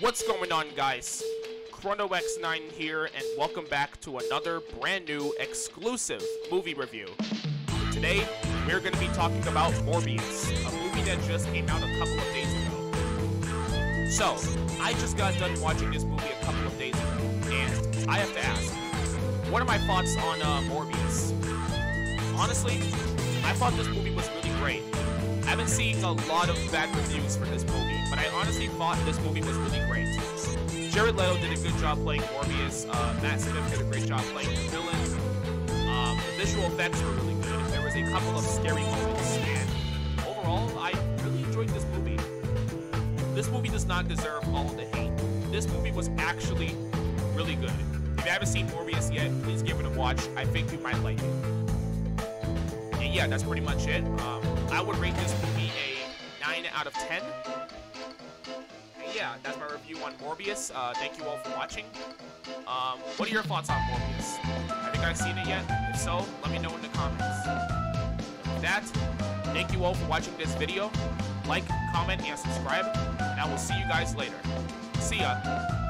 What's going on, guys? Chrono X9 here, and welcome back to another brand new exclusive movie review. Today, we're going to be talking about Morbius, a movie that just came out a couple of days ago. So, I just got done watching this movie a couple of days ago, and I have to ask, what are my thoughts on uh, Morbius? Honestly, I thought this movie was really great. I've been seeing a lot of bad reviews for this movie, but I honestly thought this movie was really great. Jared Leto did a good job playing Morbius. Uh, Matt Smith did a great job playing the villain. Um, the visual effects were really good. There was a couple of scary moments, and overall, I really enjoyed this movie. This movie does not deserve all the hate. This movie was actually really good. If you haven't seen Morbius yet, please give it a watch. I think you might like it. And yeah, that's pretty much it. Um, I would rate this movie a 9 out of 10. Yeah, that's my review on Morbius. Uh, thank you all for watching. Um, what are your thoughts on Morbius? Have you guys seen it yet? If so, let me know in the comments. With that, thank you all for watching this video. Like, comment, and subscribe, and I will see you guys later. See ya!